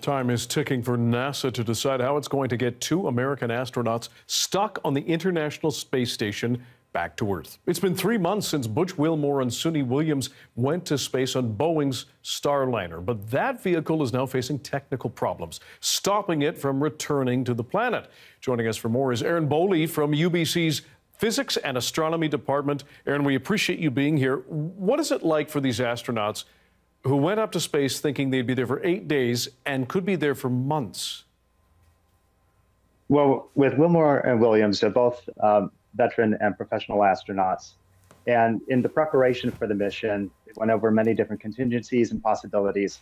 Time is ticking for NASA to decide how it's going to get two American astronauts stuck on the International Space Station back to Earth. It's been three months since Butch Wilmore and Suni Williams went to space on Boeing's Starliner, but that vehicle is now facing technical problems, stopping it from returning to the planet. Joining us for more is Aaron Boley from UBC's Physics and Astronomy Department. Aaron, we appreciate you being here. What is it like for these astronauts who went up to space thinking they'd be there for eight days and could be there for months? Well, with Wilmore and Williams, they're both um, veteran and professional astronauts. And in the preparation for the mission, they went over many different contingencies and possibilities.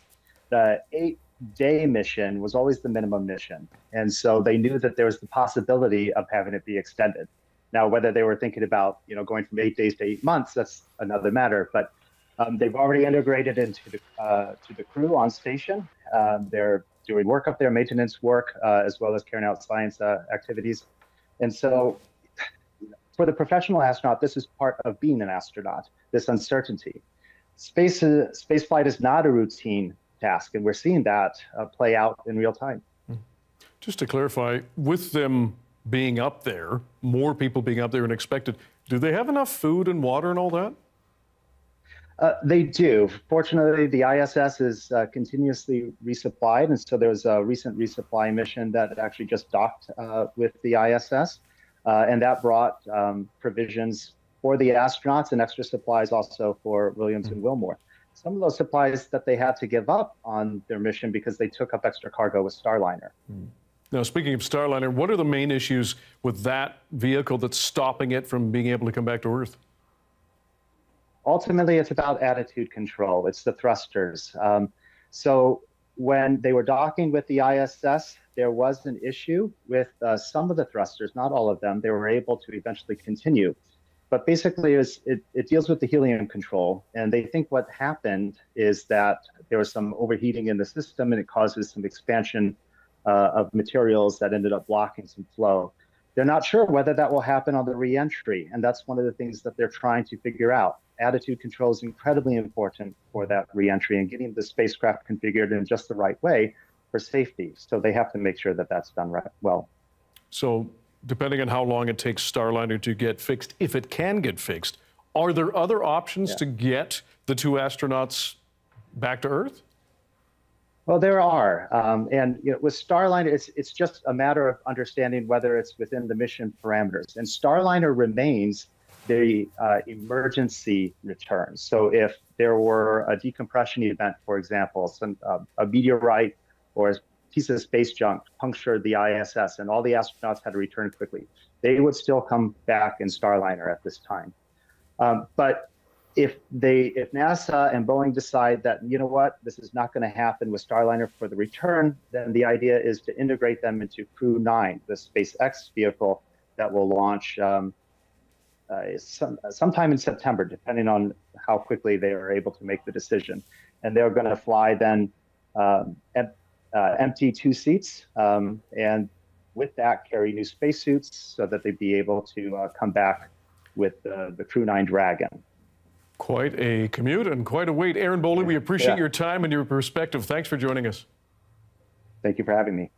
The eight day mission was always the minimum mission. And so they knew that there was the possibility of having it be extended. Now, whether they were thinking about, you know, going from eight days to eight months, that's another matter. But um, they've already integrated into the uh, to the crew on station. Um, they're doing work up there, maintenance work, uh, as well as carrying out science uh, activities. And so, for the professional astronaut, this is part of being an astronaut. This uncertainty. Space uh, space flight is not a routine task, and we're seeing that uh, play out in real time. Just to clarify, with them being up there, more people being up there than expected, do they have enough food and water and all that? Uh, they do. Fortunately, the ISS is uh, continuously resupplied, and so there was a recent resupply mission that actually just docked uh, with the ISS, uh, and that brought um, provisions for the astronauts and extra supplies also for Williams and Wilmore. Some of those supplies that they had to give up on their mission because they took up extra cargo with Starliner. Mm. Now, speaking of Starliner, what are the main issues with that vehicle that's stopping it from being able to come back to Earth? Ultimately it's about attitude control. It's the thrusters. Um, so when they were docking with the ISS, there was an issue with uh, some of the thrusters, not all of them. They were able to eventually continue. But basically, it, was, it, it deals with the helium control. And they think what happened is that there was some overheating in the system and it causes some expansion uh, of materials that ended up blocking some flow. They're not sure whether that will happen on the reentry. And that's one of the things that they're trying to figure out attitude control is incredibly important for that reentry and getting the spacecraft configured in just the right way for safety. So they have to make sure that that's done right well. So, depending on how long it takes Starliner to get fixed, if it can get fixed, are there other options yeah. to get the two astronauts back to Earth? Well, there are, um, and you know, with Starliner, it's it's just a matter of understanding whether it's within the mission parameters. And Starliner remains the uh, emergency returns. So if there were a decompression event, for example, some, uh, a meteorite or a piece of space junk punctured the ISS and all the astronauts had to return quickly, they would still come back in Starliner at this time. Um, but if they, if NASA and Boeing decide that you know what, this is not going to happen with Starliner for the return, then the idea is to integrate them into Crew 9, the SpaceX vehicle that will launch um, uh, some, sometime in September, depending on how quickly they are able to make the decision. And they're going to fly then um, em uh, empty two seats, um, and with that carry new spacesuits so that they'd be able to uh, come back with the Crew 9 Dragon. Quite a commute and quite a wait. Aaron Boley, we appreciate yeah. your time and your perspective. Thanks for joining us. Thank you for having me.